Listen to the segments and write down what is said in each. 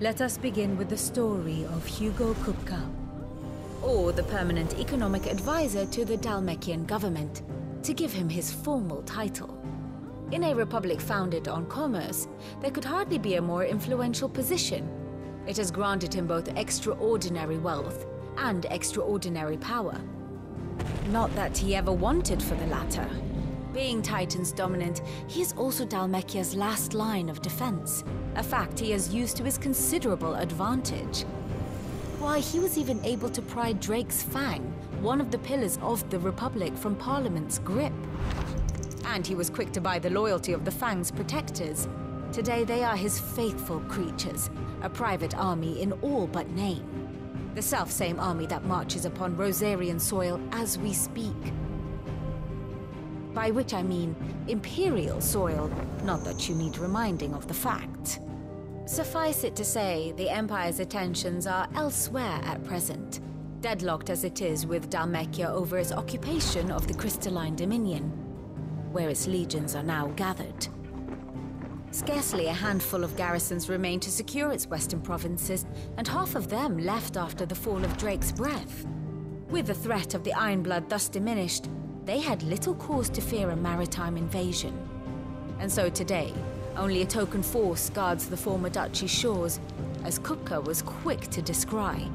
Let us begin with the story of Hugo Kupka, or the permanent economic advisor to the Dhalmekian government, to give him his formal title. In a republic founded on commerce, there could hardly be a more influential position. It has granted him both extraordinary wealth and extraordinary power. Not that he ever wanted for the latter. Being Titan's dominant, he is also Dhalmekia's last line of defense, a fact he has used to his considerable advantage. Why, he was even able to pry Drake's Fang, one of the pillars of the Republic, from Parliament's grip. And he was quick to buy the loyalty of the Fang's protectors. Today they are his faithful creatures, a private army in all but name. The self-same army that marches upon Rosarian soil as we speak. By which I mean Imperial soil, not that you need reminding of the fact. Suffice it to say, the Empire's attentions are elsewhere at present, deadlocked as it is with Dhalmekia over its occupation of the Crystalline Dominion, where its legions are now gathered. Scarcely a handful of garrisons remain to secure its western provinces, and half of them left after the fall of Drake's breath. With the threat of the Ironblood thus diminished, they had little cause to fear a maritime invasion. And so today, only a token force guards the former duchy's shores, as Kupka was quick to descry.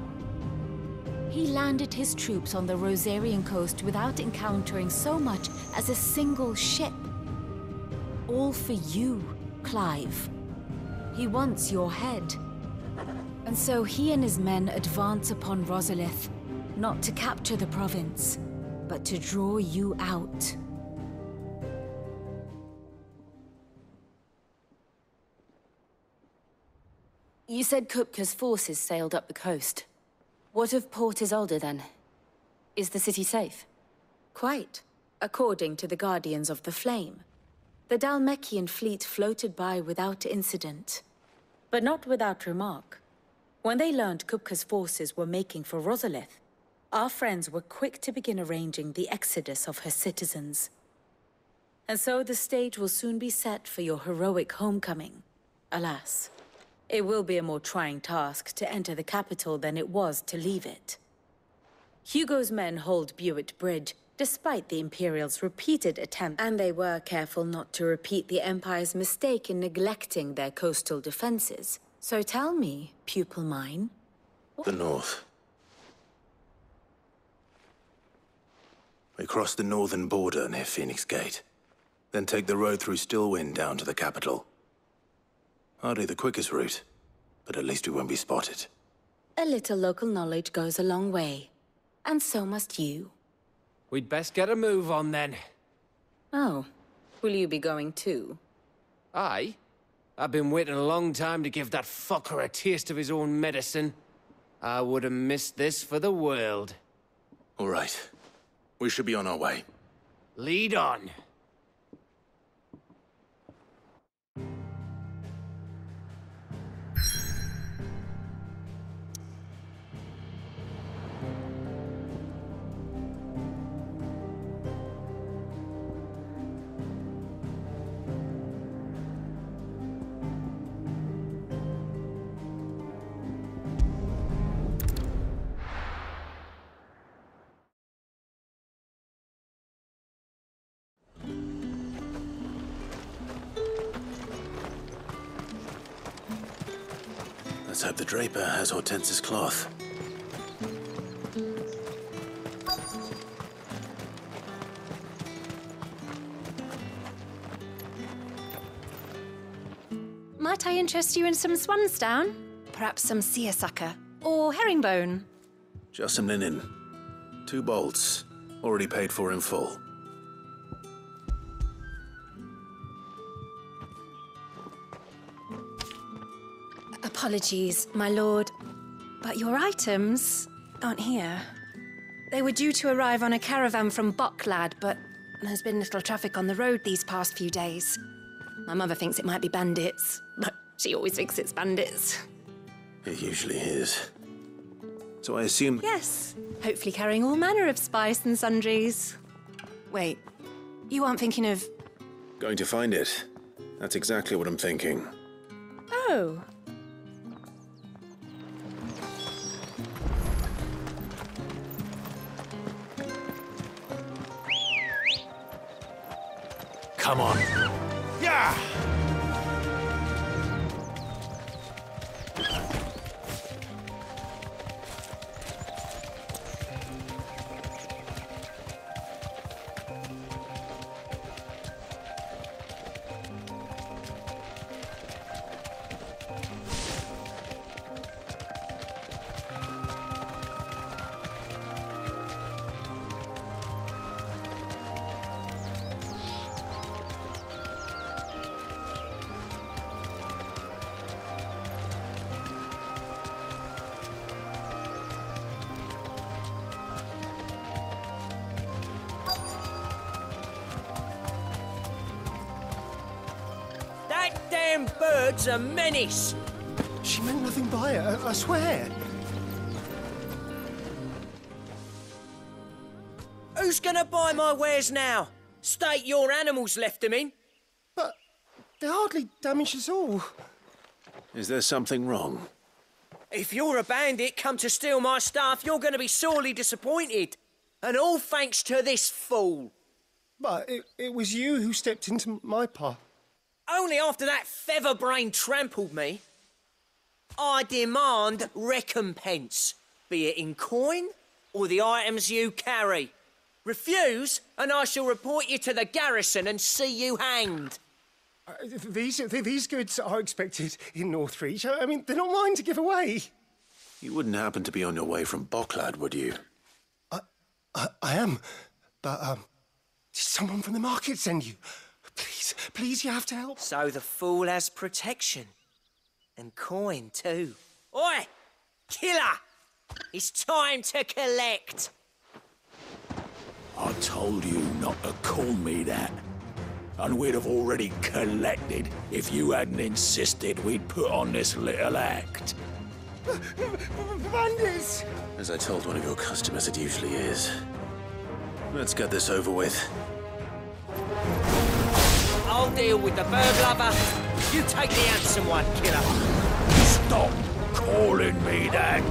He landed his troops on the Rosarian coast without encountering so much as a single ship. All for you, Clive. He wants your head. And so he and his men advance upon Rosalith, not to capture the province, but to draw you out. You said Kupka's forces sailed up the coast. What of Port Isolde then? Is the city safe? Quite, according to the Guardians of the Flame. The Dhalmekian fleet floated by without incident. But not without remark. When they learned Kupka's forces were making for Rosalith, our friends were quick to begin arranging the exodus of her citizens. And so the stage will soon be set for your heroic homecoming. Alas. It will be a more trying task to enter the capital than it was to leave it. Hugo's men hold Buet Bridge, despite the Imperial's repeated attempts, and they were careful not to repeat the Empire's mistake in neglecting their coastal defenses. So tell me, pupil mine. The north. We cross the northern border near Phoenix Gate. Then take the road through Stillwind down to the capital. Hardly the quickest route, but at least we won't be spotted. A little local knowledge goes a long way. And so must you. We'd best get a move on then. Oh, will you be going too? I? I've been waiting a long time to give that fucker a taste of his own medicine. I would have missed this for the world. All right. We should be on our way. Lead on. Let's hope the Draper has Hortense's cloth. Might I interest you in some swansdown? Perhaps some seersucker? Or herringbone? Just some linen. Two bolts. Already paid for in full. Apologies, my lord, but your items aren't here. They were due to arrive on a caravan from Boklad, but there's been little traffic on the road these past few days. My mother thinks it might be bandits, but she always thinks it's bandits. It usually is. So I assume... Yes, hopefully carrying all manner of spice and sundries. Wait, you aren't thinking of. Going to find it. That's exactly what I'm thinking. Oh. Come on. Yeah! Damn bird's a menace. She meant nothing by it, I, I swear. Who's gonna buy my wares now? State your animals left them in. But they hardly damaged us all. Is there something wrong? If you're a bandit come to steal my stuff, you're gonna be sorely disappointed. And all thanks to this fool. But it, it was you who stepped into my path. Only after that featherbrain trampled me. I demand recompense, be it in coin or the items you carry. Refuse, and I shall report you to the garrison and see you hanged. Uh, th- These, th- these goods are expected in Northreach. I I mean, they're not mine to give away. You wouldn't happen to be on your way from Bocklad, would you? I, I am, but um, did someone from the market send you? Please, please, you have to help. So the fool has protection. And coin, too. Oi! Killer! It's time to collect. I told you not to call me that. And we'd have already collected if you hadn't insisted we'd put on this little act. Bandits! As I told one of your customers, it usually is. Let's get this over with. I'll deal with the bird lover. You take the handsome one, killer. Stop calling me that.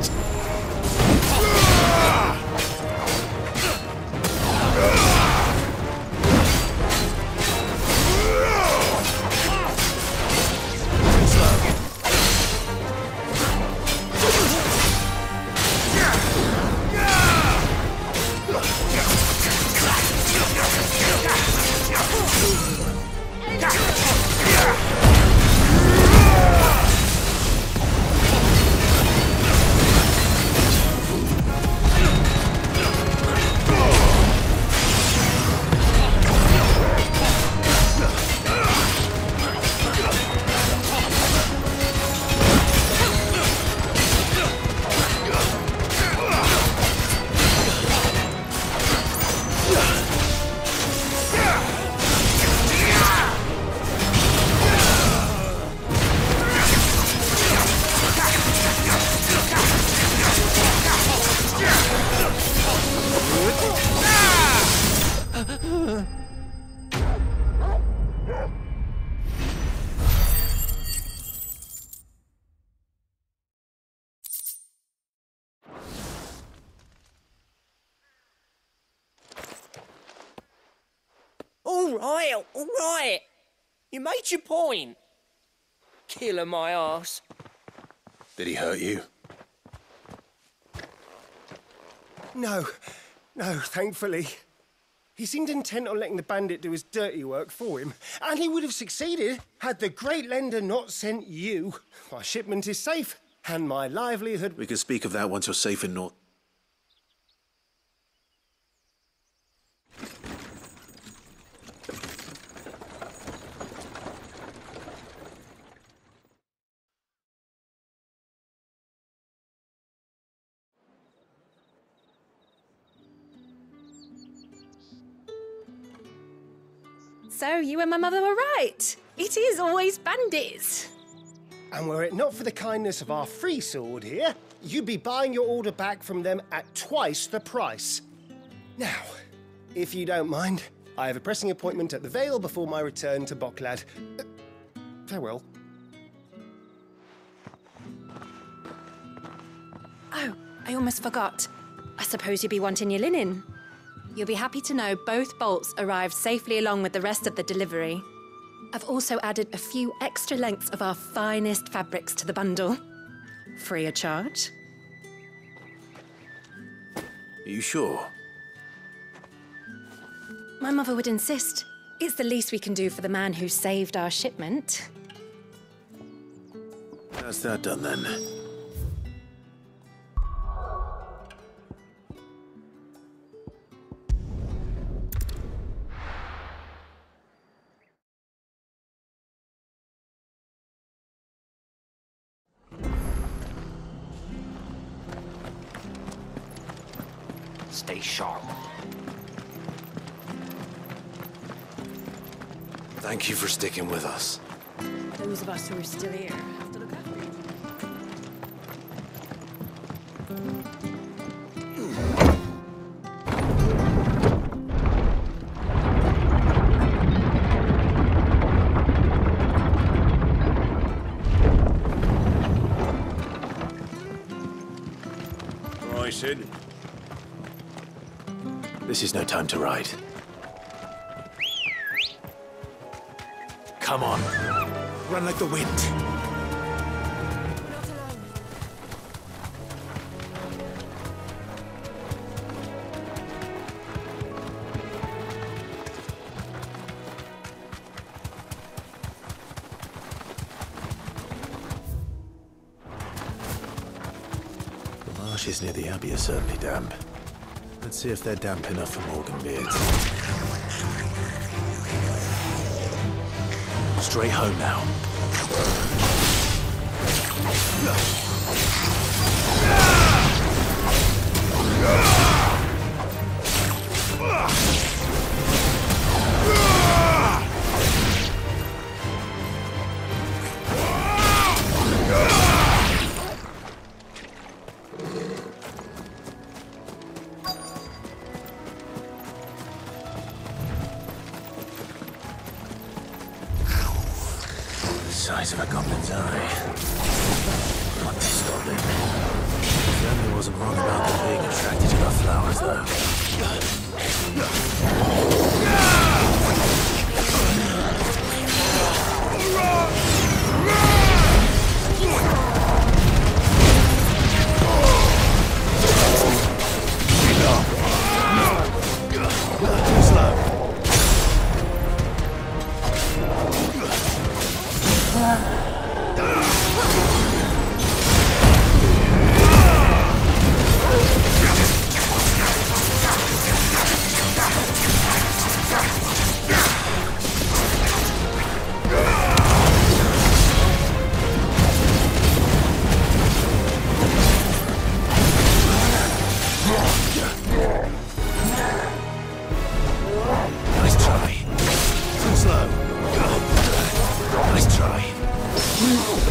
All right, all right. You made your point. Killer my ass. Did he hurt you? No, no, thankfully. He seemed intent on letting the bandit do his dirty work for him, and he would have succeeded had the great lender not sent you. My shipment is safe, and my livelihood. We can speak of that once you're safe in North. So you and my mother were right. It is always bandits. And were it not for the kindness of our free sword here, you'd be buying your order back from them at twice the price. Now, if you don't mind, I have a pressing appointment at the Vale before my return to Bocklad. Uh, farewell. Oh, I almost forgot. I suppose you'd be wanting your linen. You'll be happy to know both bolts arrived safely along with the rest of the delivery. I've also added a few extra lengths of our finest fabrics to the bundle. Free of charge. Are you sure? My mother would insist. It's the least we can do for the man who saved our shipment. How's that done then? Thank you for sticking with us. Those of us who are still here The marshes near the Abbey are certainly damp. Let's see if they're damp enough for Morgan Beards. Straight home now. The Oh!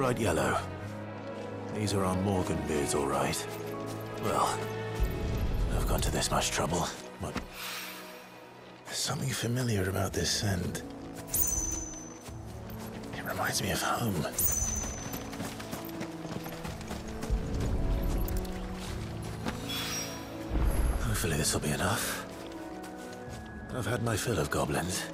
Bright yellow. These are our Morgan beards, all right. Well, I've gone to this much trouble. What? There's something familiar about this scent. It reminds me of home. Hopefully this will be enough. I've had my fill of goblins.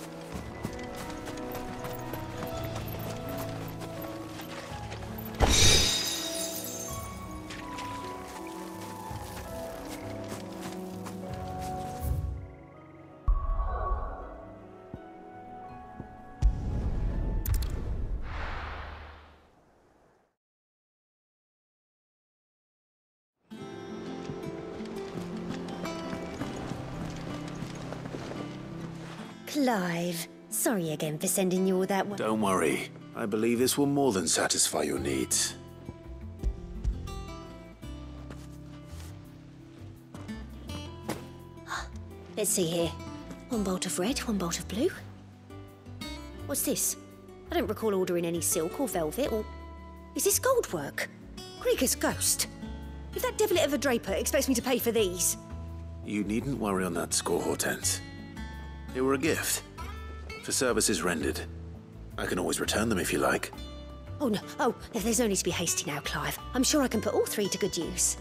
Clive, sorry again for sending you all that one. Don't worry. I believe this will more than satisfy your needs. Let's see here. One bolt of red, one bolt of blue. What's this? I don't recall ordering any silk or velvet or. Is this gold work? Greagor's ghost. If that devilit of a draper expects me to pay for these. You needn't worry on that score, Hortense. They were a gift. For services rendered. I can always return them if you like. Oh no, oh, there's no need to be hasty now, Clive. I'm sure I can put all three to good use.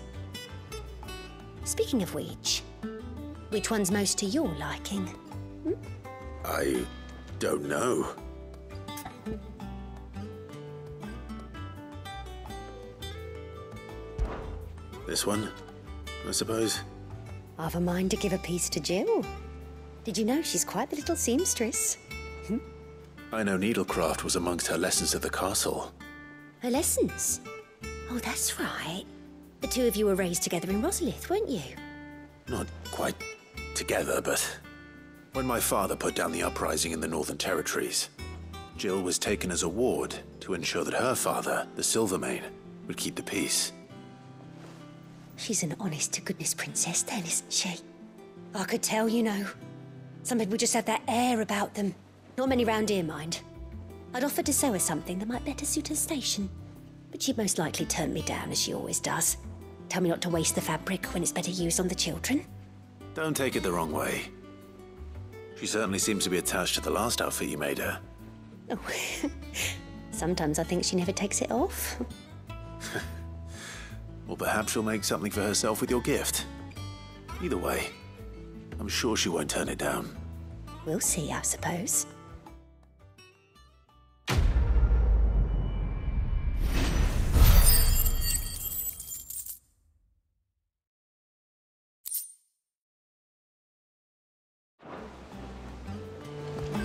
Speaking of which, which one's most to your liking? I don't know. This one, I suppose. I've a mind to give a piece to Jill. Did you know she's quite the little seamstress? Hmm? I know needlecraft was amongst her lessons at the castle. Her lessons? Oh, that's right. The two of you were raised together in Rosalith, weren't you? Not quite together, but when my father put down the uprising in the Northern Territories, Jill was taken as a ward to ensure that her father, the Silvermane, would keep the peace. She's an honest to goodness princess, then, isn't she? I could tell, you know. Some people just have that air about them. Not many round here, mind. I'd offered to sew her something that might better suit her station. But she'd most likely turn me down, as she always does. Tell me not to waste the fabric when it's better used on the children. Don't take it the wrong way. She certainly seems to be attached to the last outfit you made her. Oh, sometimes I think she never takes it off. Or perhaps she'll make something for herself with your gift. Either way, I'm sure she won't turn it down. We'll see, I suppose.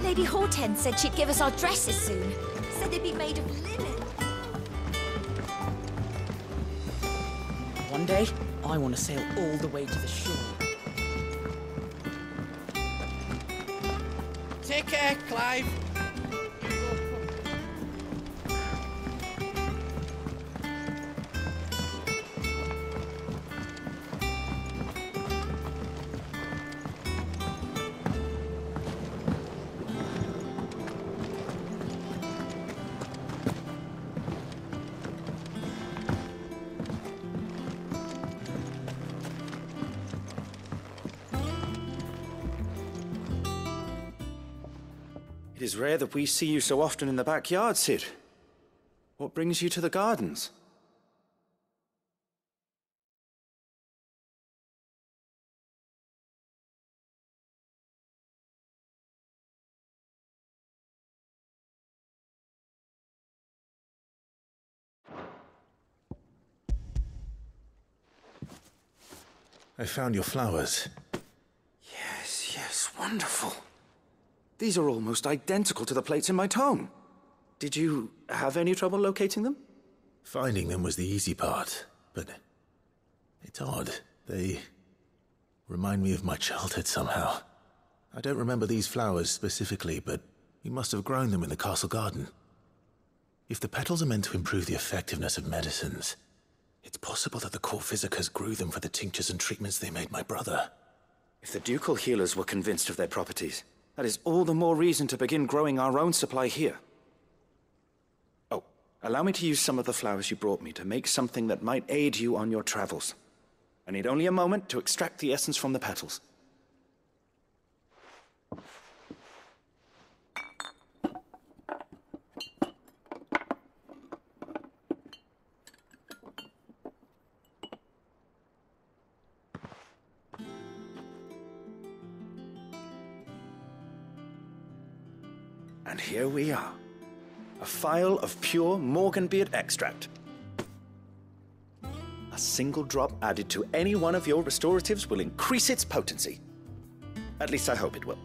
Lady Hortense said she'd give us our dresses soon. Said they'd be made of linen. One day, I want to sail all the way to the shore. Care, Clive. It is rare that we see you so often in the backyard, Cid. What brings you to the gardens? I found your flowers. Yes, yes, wonderful. These are almost identical to the plates in my tome. Did you have any trouble locating them? Finding them was the easy part, but it's odd. They remind me of my childhood somehow. I don't remember these flowers specifically, but you must have grown them in the castle garden. If the petals are meant to improve the effectiveness of medicines, it's possible that the court physicers grew them for the tinctures and treatments they made my brother. If the ducal healers were convinced of their properties, that is all the more reason to begin growing our own supply here. Oh, allow me to use some of the flowers you brought me to make something that might aid you on your travels. I need only a moment to extract the essence from the petals. Here we are. A phial of pure Morganbeard extract. A single drop added to any one of your restoratives will increase its potency. At least I hope it will.